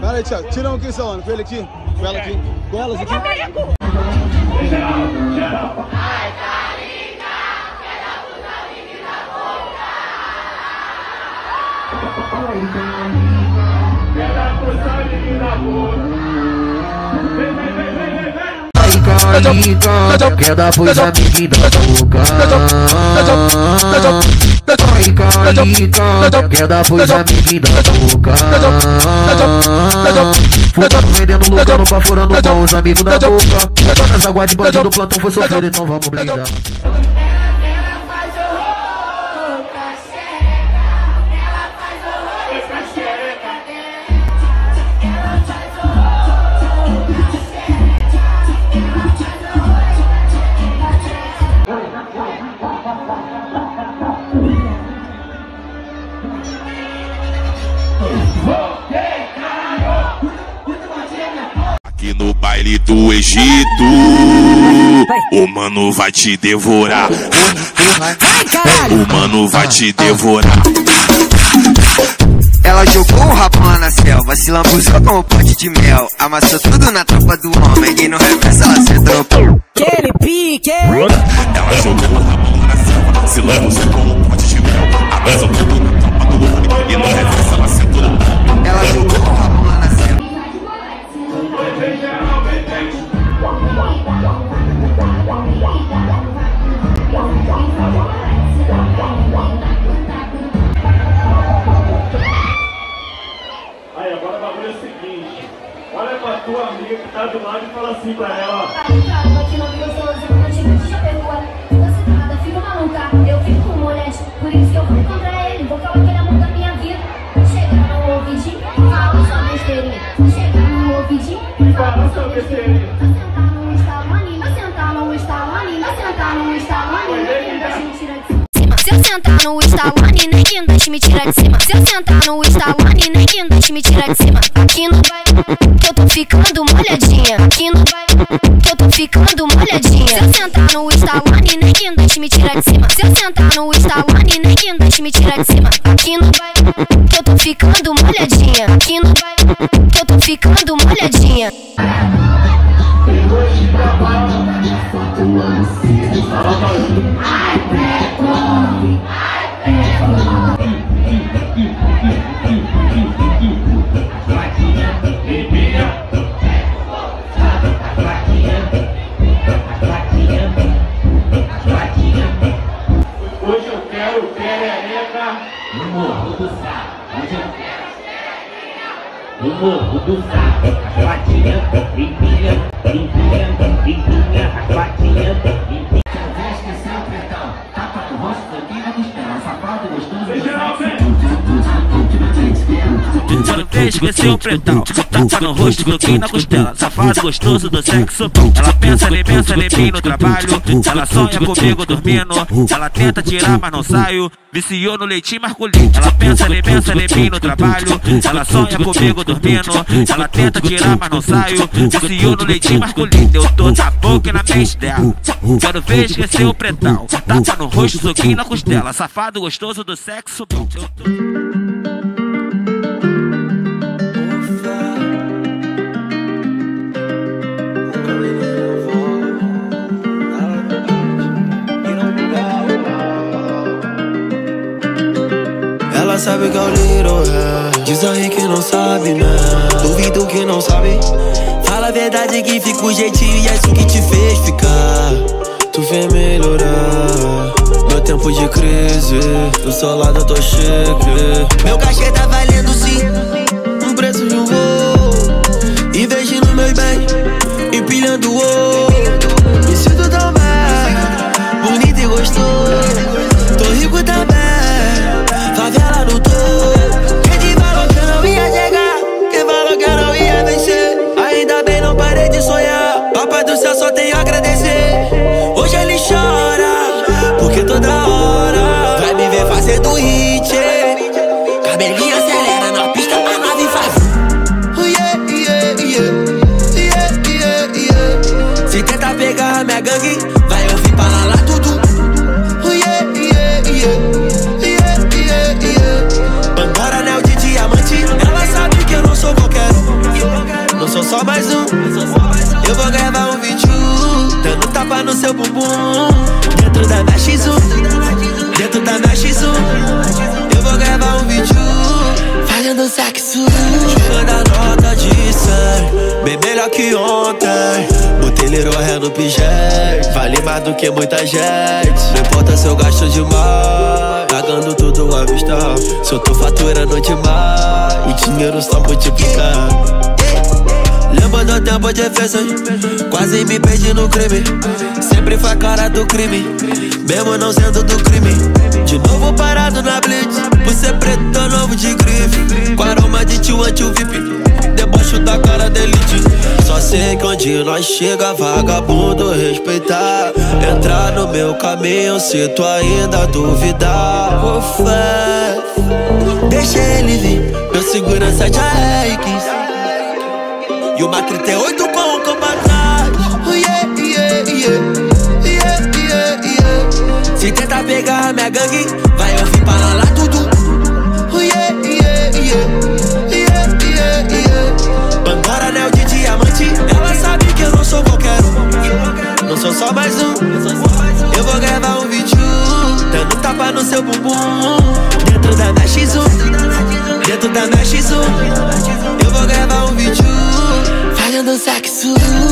Peraí, Thiago, tira um aqui, Solano, com ele aqui, com ela aqui, com elas aqui. Ai, carinha, quero puta líquida na boca. Ai, carinha, quero puta líquida na carinha, quer dar pros amiguinhos da boca. Carinha, quer dar pros amiguinhos da boca. Fumando, vendendo, lucrando, baforando com os amigos da boca. As águas de bandido, do plantão foi sofrido, então vamos blindar. Baile do Egito, o mano vai te devorar. O mano vai te devorar. Ela jogou o rapão na selva, se lambuzou com um pote de mel. Amassou tudo na tropa do homem e no reverso ela se dropou. Aquele pique! Ela jogou o rapão na selva, se lambuzou com um pote de mel. Amassou tudo na tropa do homem e no reverso Aí, agora o bagulho é o seguinte. Olha pra tua amiga que tá do lado e fala assim pra ela. Eu fico com mulheres, por isso que eu vou contra ele. Vou falar que ele é amor da minha vida. Chegar no ouvidinho, fala besteirinha. Chegar no ouvidinho, fala só besteirinha. Vai sentar no Stallone, vai sentar no sentar no. Se eu sentar no me tirar de cima. Se eu sentar no ninguém deixa me tirar de cima. Aqui no baile, que eu tô ficando molhadinha. Aqui no baile, que eu tô ficando molhadinha. Se eu sentar no Stallone, ninguém deixa me tirar de cima. Se eu sentar no Stallone, ninguém deixa me tirar de cima. Aqui no baile, que eu tô ficando molhadinha. Aqui no baile, que eu tô ficando molhadinha. Hoje eu quero perereca. No morro do sapo, onde eu No morro do sapo, as latinhas, Esquecer o pretão Tapa no rosto, bloqueio na costela. Safado gostoso do sexo. bom Ela pensa, ele pensa, bem no trabalho. Ela sonha comigo dormindo Ela tenta tirar, mas não saio Viciou no leitinho masculino Ela pensa, ele pensa, bem no trabalho. Ela sonha comigo dormindo Ela tenta tirar, mas não saio Viciou no leitinho masculino Eu tô na boca e na mente dela. Quero ver esquecer o pretão Tapa no rosto, bloqueio na costela. Safado gostoso do sexo bom sabe que é o little. Diz aí que não sabe, né? Duvido que não sabe. Fala a verdade que fica o jeitinho e é isso que te fez ficar. Tu vem melhorar. Meu tempo de crise, do seu lado eu tô chique. Meu cachê tá valendo sim, um preço de um voo. Investindo meus bens, empilhando ouro. agradece fazendo sexo. Tirando a nota de 100, bem melhor que ontem. Botei ré no pijete, vale mais do que muita gente. Não importa se eu gasto demais, pagando tudo à vista. Se eu tô faturando demais, o dinheiro só multiplica. Lembro do tempo de festas, quase me perdi no crime. Sempre foi a cara do crime, mesmo não sendo do crime. De novo parado na blitz, por ser preto novo de grife. Com aroma de tio anti VIP, debaixo da cara da elite. Só sei que onde nós chega, vagabundo respeitar. Entrar no meu caminho, se tu ainda duvidar. Ô fé, deixa ele vir, meu segurança de AR15. E uma 38 com o. Oh, yeah, yeah, yeah. Se tenta pegar minha gangue, X1. Eu vou gravar